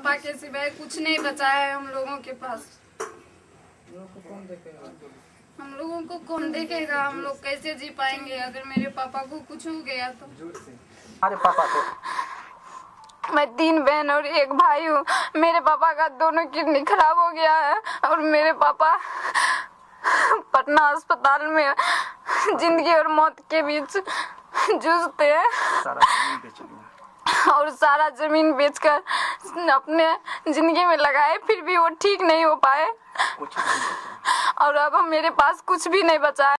पापा के सिवाय कुछ नहीं बचा है हम लोगों के पास। हम लोगों को कौन देखेगा? हम लोग कैसे जी पाएँगे? अगर मेरे पापा को कुछ हो गया तो। अरे पापा को। मैं तीन बहन और एक भाई हूँ। मेरे पापा का दोनों किडनी खराब हो गया है और मेरे पापा पटना अस्पताल में ज़िंदगी और मौत के बीच जूझते हैं। और सारा ज़मीन बेचकर अपने ज़िंदगी में लगाए फिर भी वो ठीक नहीं हो पाए। और अब मेरे पास कुछ भी नहीं बचा है।